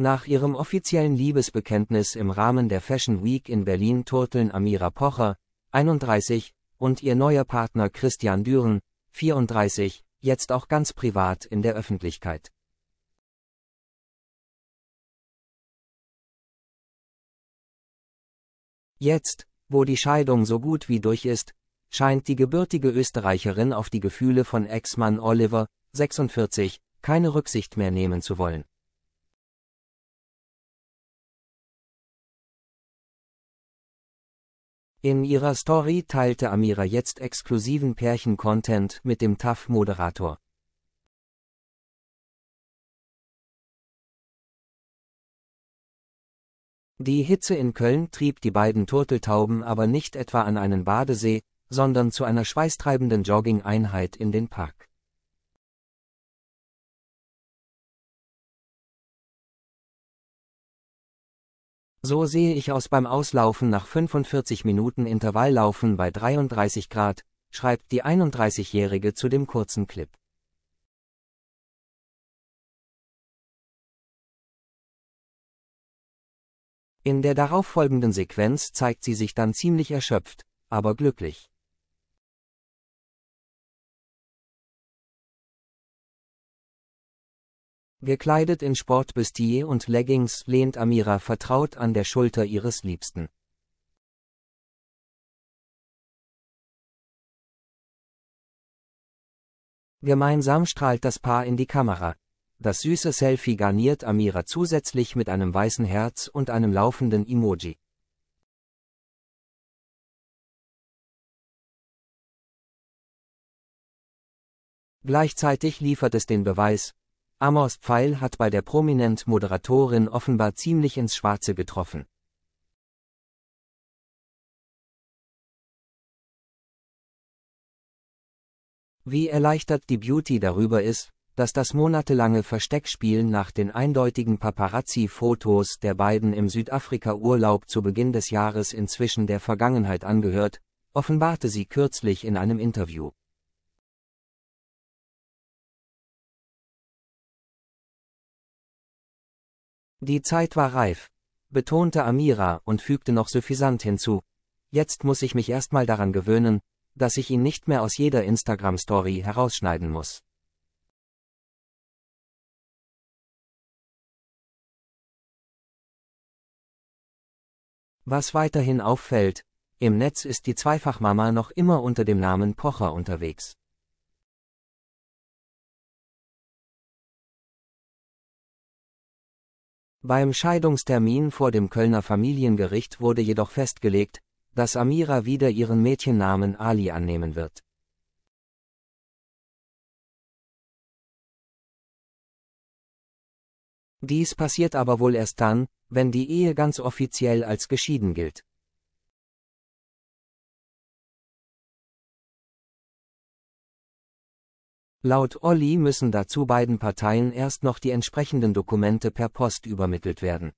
Nach ihrem offiziellen Liebesbekenntnis im Rahmen der Fashion Week in Berlin turteln Amira Pocher, 31, und ihr neuer Partner Christian Düren, 34, jetzt auch ganz privat in der Öffentlichkeit. Jetzt, wo die Scheidung so gut wie durch ist, scheint die gebürtige Österreicherin auf die Gefühle von Ex-Mann Oliver, 46, keine Rücksicht mehr nehmen zu wollen. In ihrer Story teilte Amira jetzt exklusiven Pärchen-Content mit dem TAF-Moderator. Die Hitze in Köln trieb die beiden Turteltauben aber nicht etwa an einen Badesee, sondern zu einer schweißtreibenden Jogging-Einheit in den Park. So sehe ich aus beim Auslaufen nach 45 Minuten Intervalllaufen bei 33 Grad, schreibt die 31-Jährige zu dem kurzen Clip. In der darauffolgenden Sequenz zeigt sie sich dann ziemlich erschöpft, aber glücklich. Gekleidet in Sportbustier und Leggings lehnt Amira vertraut an der Schulter ihres Liebsten. Gemeinsam strahlt das Paar in die Kamera, das süße Selfie garniert Amira zusätzlich mit einem weißen Herz und einem laufenden Emoji. Gleichzeitig liefert es den Beweis, Amos Pfeil hat bei der Prominent-Moderatorin offenbar ziemlich ins Schwarze getroffen. Wie erleichtert die Beauty darüber ist, dass das monatelange Versteckspielen nach den eindeutigen Paparazzi-Fotos der beiden im Südafrika-Urlaub zu Beginn des Jahres inzwischen der Vergangenheit angehört, offenbarte sie kürzlich in einem Interview. Die Zeit war reif, betonte Amira und fügte noch suffisant hinzu. Jetzt muss ich mich erstmal daran gewöhnen, dass ich ihn nicht mehr aus jeder Instagram-Story herausschneiden muss. Was weiterhin auffällt, im Netz ist die Zweifachmama noch immer unter dem Namen Pocher unterwegs. Beim Scheidungstermin vor dem Kölner Familiengericht wurde jedoch festgelegt, dass Amira wieder ihren Mädchennamen Ali annehmen wird. Dies passiert aber wohl erst dann, wenn die Ehe ganz offiziell als geschieden gilt. Laut Olli müssen dazu beiden Parteien erst noch die entsprechenden Dokumente per Post übermittelt werden